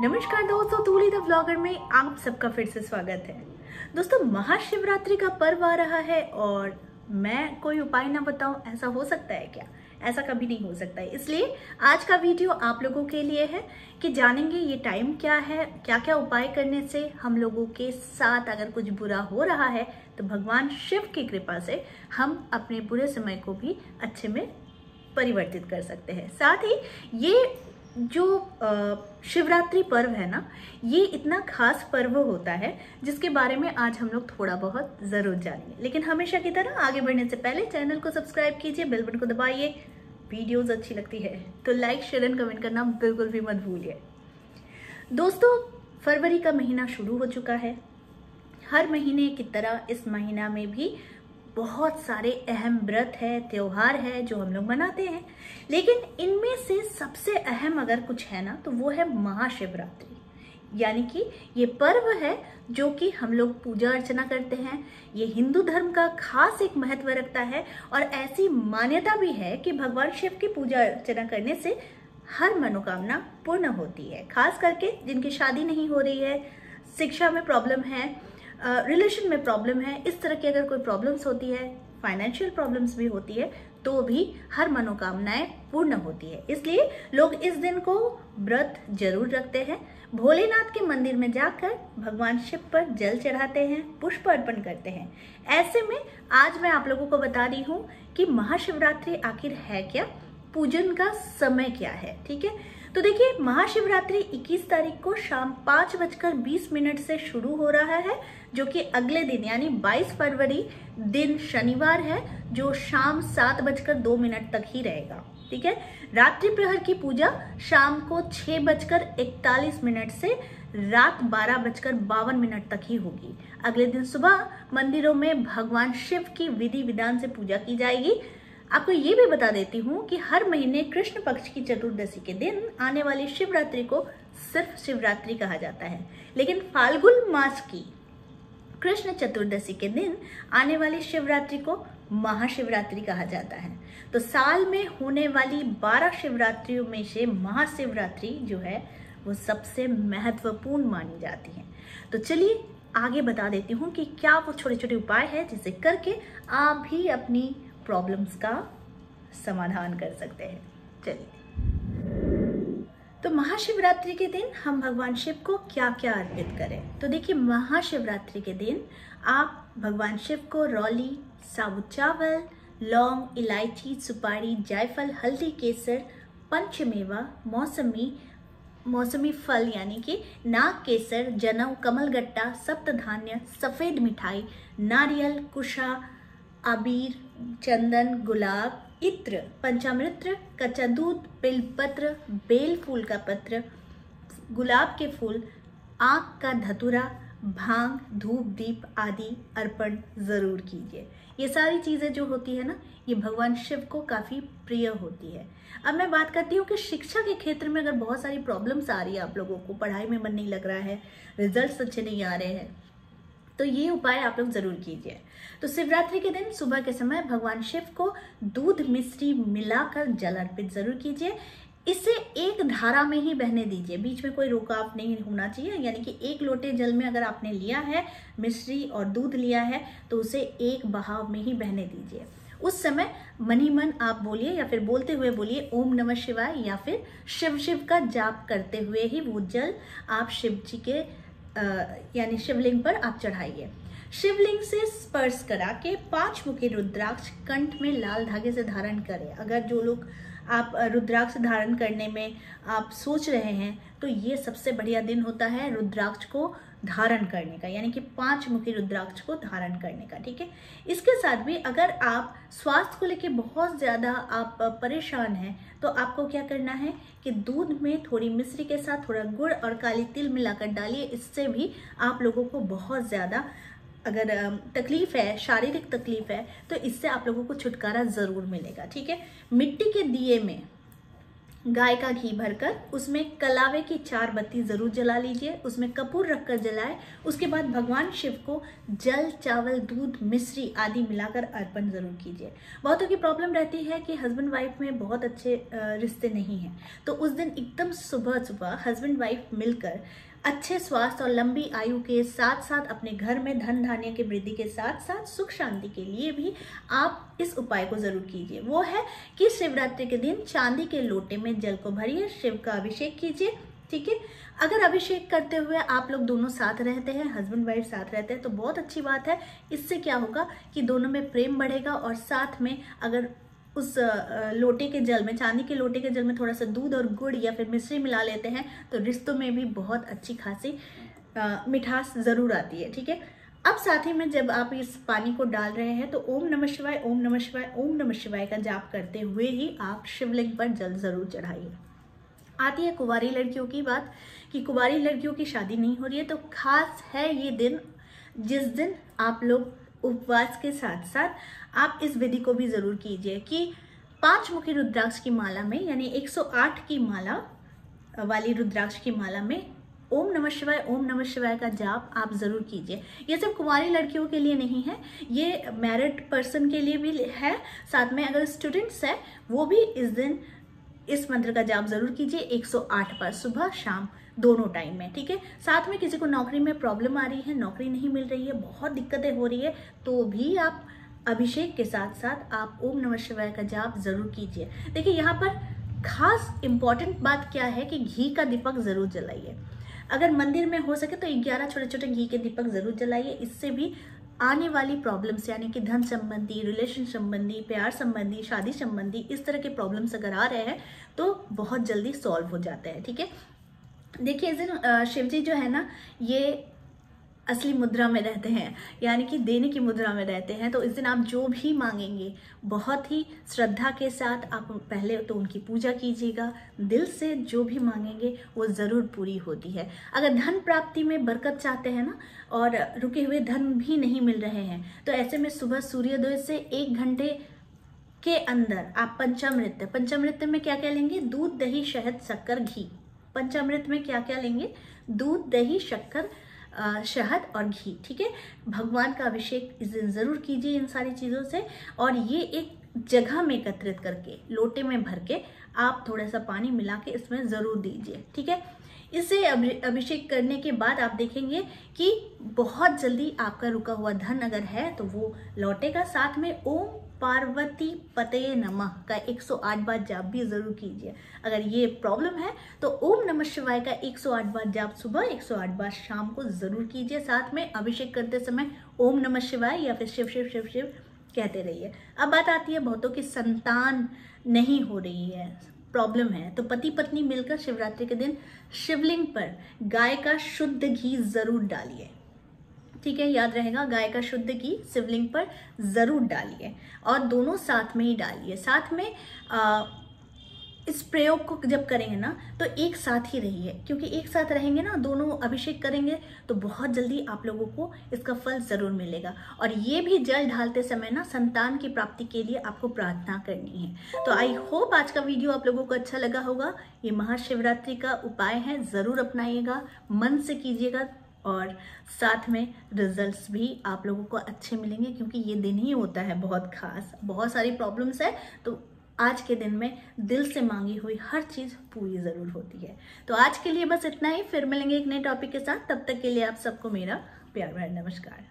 नमस्कार दोस्तों तूली the blogger में आप सबका फिर से स्वागत है। दोस्तों, महाशिवरात्रि का पर्व आ रहा है और मैं कोई उपाय ना बताऊँ, ऐसा हो सकता है क्या? ऐसा कभी नहीं हो सकता। है इसलिए आज का वीडियो आप लोगों के लिए है कि जानेंगे ये टाइम क्या है क्या क्या उपाय करने से हम लोगों के साथ अगर कुछ बुरा हो रहा है तो भगवान शिव की कृपा से हम अपने बुरे समय को भी अच्छे में परिवर्तित कर सकते हैं। साथ ही ये जो शिवरात्रि पर्व है ना, ये इतना खास पर्व होता है, जिसके बारे में आज हम लोग थोड़ा बहुत ज़रूर जानेंगे। लेकिन हमेशा की तरह आगे बढ़ने से पहले चैनल को सब्सक्राइब कीजिए, बेल बटन को दबाइए। वीडियोस अच्छी लगती है तो लाइक, शेयर एंड कमेंट करना बिल्कुल भी मत भूलिए। दोस्तों, फरवरी का महीना शुरू हो चुका है। हर महीने की तरह इस महीना में भी बहुत सारे अहम व्रत है, त्योहार है जो हम लोग मनाते हैं। लेकिन इनमें से सबसे अहम अगर कुछ है ना तो वो है महाशिवरात्रि। यानी कि ये पर्व है जो कि हम लोग पूजा अर्चना करते हैं। ये हिंदू धर्म का खास एक महत्व रखता है और ऐसी मान्यता भी है कि भगवान शिव की पूजा अर्चना करने से हर मनोकामना पूर्ण होती है। खास करके जिनकी शादी नहीं हो रही है, शिक्षा में प्रॉब्लम है रिलेशन में प्रॉब्लम है, इस तरह की अगर कोई प्रॉब्लम्स होती है फाइनेंशियल प्रॉब्लम्स भी होती है तो भी हर मनोकामनाएँ पूर्ण होती है। इसलिए लोग इस दिन को व्रत ज़रूर रखते हैं। भोलेनाथ के मंदिर में जाकर भगवान शिव पर जल चढ़ाते हैं, पुष्प अर्पण करते हैं। ऐसे में आज मैं आप लोगों को बता रही हूँ कि महाशिवरात्रि आखिर है क्या? पूजन का समय क्या है? ठीक है? तो देखिए, महाशिवरात्रि 21 तारीख को शाम पाँच बजकर बीस मिनट से शुरू हो रहा है, जो कि अगले दिन, यानी 22 फरवरी दिन शनिवार है, जो शाम सात बजकर दो मिनट तक ही रहेगा। ठीक है? रात्रि प्रहर की पूजा शाम को छह बजकर इकतालीस मिनट से रात बारह बजकर बावन मिनट तक ही होगी। अगले दिन सुबह मंदिरों में भगवान शिव की विधि विधान से पूजा की जाएगी। आपको ये भी बता देती हूँ कि हर महीने कृष्ण पक्ष की चतुर्दशी के दिन आने वाली शिवरात्रि को सिर्फ़ शिवरात्रि कहा जाता है। लेकिन फाल्गुन मास की कृष्ण चतुर्दशी के दिन आने वाली शिवरात्रि को महाशिवरात्रि कहा जाता है। तो साल में होने वाली बारह शिवरात्रियों में से महाशिवरात्रि जो है, वो सबसे महत्वपूर्ण मानी जाती है। तो चलिए आगे बता देती हूँ कि क्या वो छोटे छोटे उपाय है जिसे करके आप भी अपनी प्रॉब्लम्स का समाधान कर सकते हैं। चलिए। तो महाशिवरात्रि के दिन हम भगवान शिव को क्या क्या अर्पित करें? तो देखिए, महाशिवरात्रि के दिन आप भगवान शिव को रौली, साबुत चावल, लौंग, इलायची, सुपारी, जायफल, हल्दी केसर, पंचमेवा, मौसमी मौसमी फल यानी कि नाग केसर, जनऊ, कमलगट्टा, सप्तधान्य, सफ़ेद मिठाई, नारियल, कुशा, अबीर चंदन, गुलाब, इत्र पंचामृत कच्चा दूध, बेलपत्र, बेल फूल का पत्र, गुलाब के फूल आँख का धतुरा, भाँग, धूप, दीप आदि अर्पण ज़रूर कीजिए। ये सारी चीज़ें जो होती है ना, ये भगवान शिव को काफ़ी प्रिय होती है। अब मैं बात करती हूँ कि शिक्षा के क्षेत्र में अगर बहुत सारी प्रॉब्लम्स आ रही है आप लोगों को, पढ़ाई में मन नहीं लग रहा है रिजल्ट्स अच्छे नहीं आ रहे हैं तो ये उपाय आप लोग ज़रूर कीजिए। तो शिवरात्रि के दिन सुबह के समय भगवान शिव को दूध मिश्री मिलाकर जल अर्पित ज़रूर कीजिए। इसे एक धारा में ही बहने दीजिए। बीच में कोई रुकाव नहीं होना चाहिए। यानी कि एक लोटे जल में अगर आपने लिया है, मिश्री और दूध लिया है तो उसे एक बहाव में ही बहने दीजिए। उस समय मनी मन आप बोलिए या फिर बोलते हुए बोलिए, ओम नमः शिवाय या फिर शिव शिव का जाप करते हुए ही वो जल आप शिव जी के यानी शिवलिंग पर आप चढ़ाइए। शिवलिंग से स्पर्श करा के पाँच मुखी रुद्राक्ष कंठ में लाल धागे से धारण करें। अगर जो लोग आप रुद्राक्ष धारण करने में आप सोच रहे हैं तो ये सबसे बढ़िया दिन होता है रुद्राक्ष को धारण करने का, यानी कि पाँच मुखी रुद्राक्ष को धारण करने का, ठीक है? इसके साथ भी अगर आप स्वास्थ्य को लेके बहुत ज़्यादा आप परेशान हैं तो आपको क्या करना है कि दूध में थोड़ी मिश्री के साथ थोड़ा गुड़ और काली तिल मिलाकर डालिए। इससे भी आप लोगों को बहुत ज़्यादा अगर तकलीफ़ है, शारीरिक तकलीफ़ है तो इससे आप लोगों को छुटकारा ज़रूर मिलेगा, ठीक है? मिट्टी के दिए में गाय का घी भरकर उसमें कलावे की चार बत्ती ज़रूर जला लीजिए, उसमें कपूर रखकर जलाए, उसके बाद भगवान शिव को जल, चावल, दूध, मिश्री आदि मिलाकर अर्पण ज़रूर कीजिए। बहुतों की प्रॉब्लम रहती है कि हस्बैंड वाइफ में बहुत अच्छे रिश्ते नहीं हैं। तो उस दिन एकदम सुबह सुबह हस्बैंड वाइफ मिलकर अच्छे स्वास्थ्य और लंबी आयु के साथ साथ अपने घर में धन धान्य की वृद्धि के साथ साथ सुख शांति के लिए भी आप इस उपाय को ज़रूर कीजिए। वो है कि शिवरात्रि के दिन चांदी के लोटे में जल को भरिए, शिव का अभिषेक कीजिए, ठीक है? अगर अभिषेक करते हुए आप लोग दोनों साथ रहते हैं हस्बैंड वाइफ साथ रहते हैं तो बहुत अच्छी बात है। इससे क्या होगा कि दोनों में प्रेम बढ़ेगा और साथ में अगर उस लोटे के जल में, चांदी के लोटे के जल में थोड़ा सा दूध और गुड़ या फिर मिश्री मिला लेते हैं तो रिश्तों में भी बहुत अच्छी खासी मिठास ज़रूर आती है, ठीक है? अब साथ ही में जब आप इस पानी को डाल रहे हैं तो ओम नमः शिवाय, ओम नमः शिवाय, ओम नमः शिवाय का जाप करते हुए ही आप शिवलिंग पर जल ज़रूर चढ़ाइए। आती है कुंवारी लड़कियों की बात कि कुंवारी लड़कियों की शादी नहीं हो रही है तो खास है ये दिन जिस दिन आप लोग उपवास के साथ साथ आप इस विधि को भी ज़रूर कीजिए कि पाँच मुखी रुद्राक्ष की माला में, यानी 108 की माला वाली रुद्राक्ष की माला में ओम नमः शिवाय, ओम नमः शिवाय का जाप आप ज़रूर कीजिए। ये सिर्फ़ कुमारी लड़कियों के लिए नहीं है, ये मैरिड पर्सन के लिए भी है। साथ में अगर स्टूडेंट्स है, वो भी इस दिन इस मंत्र का जाप ज़रूर कीजिए 108 पर सुबह शाम दोनों टाइम में, ठीक है? साथ में किसी को नौकरी में प्रॉब्लम आ रही है, नौकरी नहीं मिल रही है, बहुत दिक्कतें हो रही है तो भी आप अभिषेक के साथ साथ आप ओम नमः शिवाय का जाप ज़रूर कीजिए। देखिए, यहाँ पर खास इंपॉर्टेंट बात क्या है कि घी का दीपक ज़रूर जलाइए। अगर मंदिर में हो सके तो ग्यारह छोटे छोटे घी के दीपक ज़रूर जलाइए। इससे भी आने वाली प्रॉब्लम्स यानी कि धन संबंधी रिलेशन संबंधी, प्यार संबंधी, शादी संबंधी, इस तरह के प्रॉब्लम्स अगर आ रहे हैं तो बहुत जल्दी सॉल्व हो जाते हैं, ठीक है? देखिए, इस दिन शिव जी जो है ना, ये असली मुद्रा में रहते हैं, यानी कि देने की मुद्रा में रहते हैं। तो इस दिन आप जो भी मांगेंगे, बहुत ही श्रद्धा के साथ आप पहले तो उनकी पूजा कीजिएगा। दिल से जो भी मांगेंगे, वो ज़रूर पूरी होती है। अगर धन प्राप्ति में बरकत चाहते हैं ना, और रुके हुए धन भी नहीं मिल रहे हैं तो ऐसे में सुबह सूर्योदय से एक घंटे के अंदर आप पंचामृत पंचामृत में क्या क्या लेंगे? दूध, दही, शहद, शक्कर, घी। पंचामृत में क्या क्या लेंगे? दूध, दही, शक्कर शहद और घी, ठीक है? भगवान का अभिषेक ज़रूर कीजिए इन सारी चीज़ों से। और ये एक जगह में एकत्रित करके, लोटे में भर के, आप थोड़ा सा पानी मिला के इसमें ज़रूर दीजिए, ठीक है? इसे अभिषेक करने के बाद आप देखेंगे कि बहुत जल्दी आपका रुका हुआ धन अगर है तो वो लौटेगा साथ में। ओम पार्वती पते नमः का 108 बार जाप भी ज़रूर कीजिए। अगर ये प्रॉब्लम है तो ओम नमः शिवाय का 108 बार जाप सुबह 108 बार शाम को ज़रूर कीजिए। साथ में अभिषेक करते समय ओम नमः शिवाय या फिर शिव शिव शिव शिव कहते रहिए। अब बात आती है बहुतों की संतान नहीं हो रही है, प्रॉब्लम है। तो पति पत्नी मिलकर शिवरात्रि के दिन शिवलिंग पर गाय का शुद्ध घी ज़रूर डालिए। ठीक है याद रहेगा गाय का शुद्ध घी शिवलिंग पर ज़रूर डालिए और दोनों साथ में ही डालिए। साथ में आ, इस प्रयोग को जब करेंगे ना तो एक साथ ही रहिए क्योंकि एक साथ रहेंगे ना दोनों अभिषेक करेंगे तो बहुत जल्दी आप लोगों को इसका फल ज़रूर मिलेगा। और ये भी जल ढालते समय ना संतान की प्राप्ति के लिए आपको प्रार्थना करनी है। तो आई होप आज का वीडियो आप लोगों को अच्छा लगा होगा। ये महाशिवरात्रि का उपाय है ज़रूर अपनाइएगा मन से कीजिएगा। और साथ में रिजल्ट्स भी आप लोगों को अच्छे मिलेंगे क्योंकि ये दिन ही होता है बहुत खास। बहुत सारी प्रॉब्लम्स है तो आज के दिन में दिल से मांगी हुई हर चीज़ पूरी ज़रूर होती है। तो आज के लिए बस इतना ही, फिर मिलेंगे एक नए टॉपिक के साथ। तब तक के लिए आप सबको मेरा प्यार भरा नमस्कार।